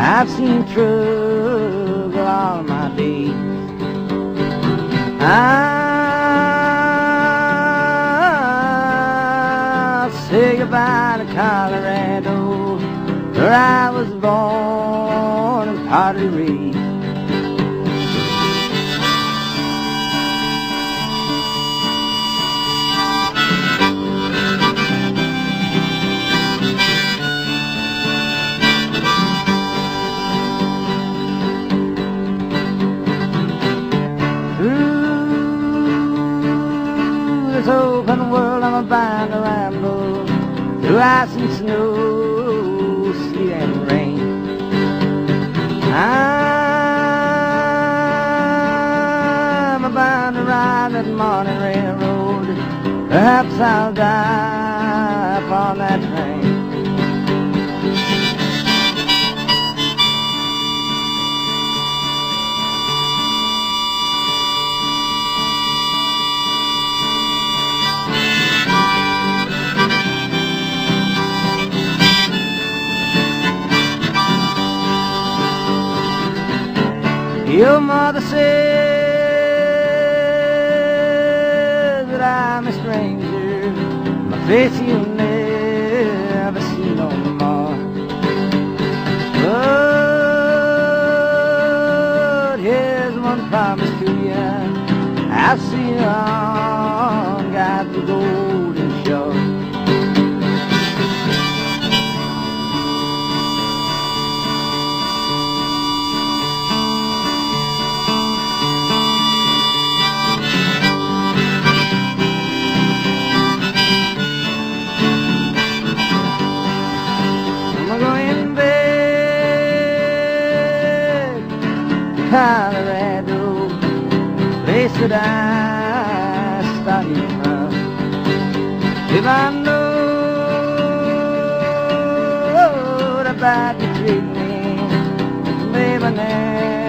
I've seen trouble all my days. I'll say goodbye to Colorado, where I was born and partly raised. Open world I'm a bound to ramble Through ice and snow, sleet and rain. I'm a bound to ride that morning railroad. Perhaps I'll die upon that train Your mother says that I'm a stranger. My face you'll never see no more. But here's one promise to you. I'll see you on Colorado, place that I started from. If I know about the treatment, maybe never